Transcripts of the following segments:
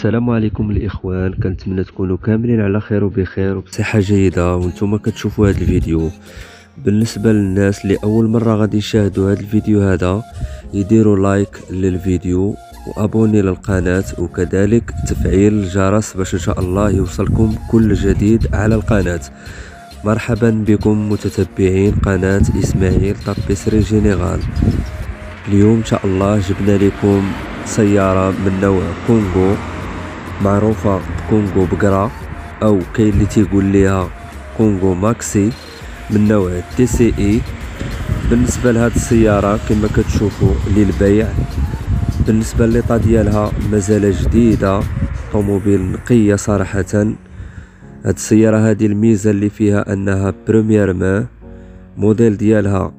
السلام عليكم الإخوان. كنتمنى تكونوا كاملين على خير وبخير. وبصحه جيدة. وأنتم كتشوفوا هذا الفيديو. بالنسبة للناس اللي أول مرة غادي يشاهدوا هذا الفيديو هذا يديروا like للفيديو و abonner للقناة وكذلك تفعيل الجرس باش إن شاء الله يوصلكم كل جديد على القناة. مرحبا بكم متتبعين قناة إسماعيل tapisserie générale. اليوم إن شاء الله جبنا لكم سيارة من نوع Kangoo. معروفة ب Kangoo بقرة أو كاين اللي تيقول ليها Kangoo Maxi من نوع TCe. بالنسبة لهاد السيارة كما كتشوفوا للبيع بالنسبة لل état ديالها مازال جديدة طوموبيل نقية صراحة. هاد السيارة هادي الميزة اللي فيها أنها première main موديل ديالها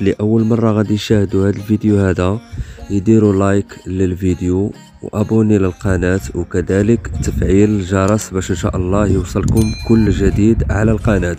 اللي اول مرة غادي يشاهدوا هذا الفيديو هذا يديروا لايك للفيديو وأبوني للقناة وكذلك تفعيل الجرس باش إن شاء الله يوصلكم كل جديد على القناة.